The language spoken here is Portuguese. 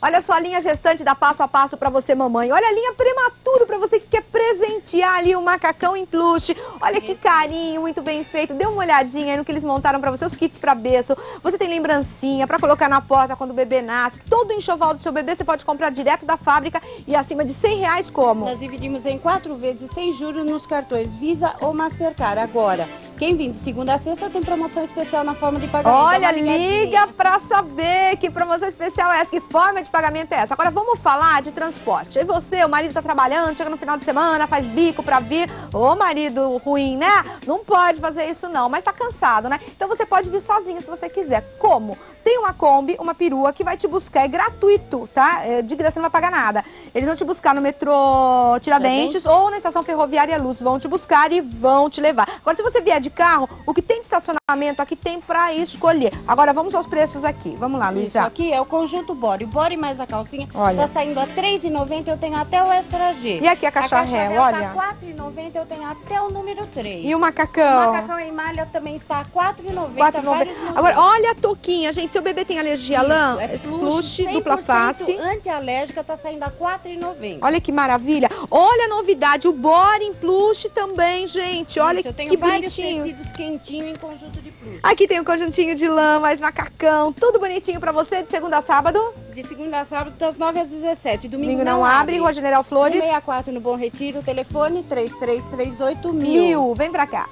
Olha só a linha gestante da passo a passo para você, mamãe. Olha a linha prematuro para você que quer presentear ali o macacão em plush. Olha que carinho, muito bem feito. Dê uma olhadinha no que eles montaram para você, os kits para berço. Você tem lembrancinha para colocar na porta quando o bebê nasce. Todo o enxoval do seu bebê você pode comprar direto da fábrica e acima de 100 reais como? Nós dividimos em quatro vezes sem juros nos cartões Visa ou Mastercard. Agora, quem vem de segunda a sexta tem promoção especial na forma de pagamento. Olha, liga para saber que promoção especial é essa, que forma de pagamento é essa? Agora vamos falar de transporte. E você, o marido está trabalhando, chega no final de semana, faz bico para vir. Ô marido ruim, né? Não pode fazer isso não, mas está cansado, né? Então você pode vir sozinho se você quiser. Como? Tem uma Kombi, uma perua que vai te buscar, é gratuito, tá? É, de graça não vai pagar nada. Eles vão te buscar no metrô Tiradentes ou na estação ferroviária Luz. Vão te buscar e vão te levar. Agora, se você vier de carro, o que tem de estacionamento aqui tem pra escolher. Agora, vamos aos preços aqui. Vamos lá, Luísa. Isso aqui é o conjunto body. O body mais a calcinha Olha. tá saindo a R$3,90. Eu tenho até o extra G. E aqui a caixa, a caixa ré, olha. tá R$4,90. Eu tenho até o número 3. E o macacão? O macacão em malha também está R$4,90. Agora, olha a touquinha, gente. Seu bebê tem alergia à lã, é plush, dupla face. antialérgica, tá saindo a 4,90. Olha que maravilha. Olha a novidade, o Boring Plush também, gente. Olha Isso, eu tenho que vários bonitinho. tecidos quentinhos em conjunto de plush. Aqui tem um conjuntinho de lã, mais macacão, tudo bonitinho pra você, de segunda a sábado. De segunda a sábado, das 9 às 17. Domingo, Domingo não, não abre. abre. Rua General Flores. 164 no Bom Retiro, telefone 3338 mil. Mil, vem pra cá.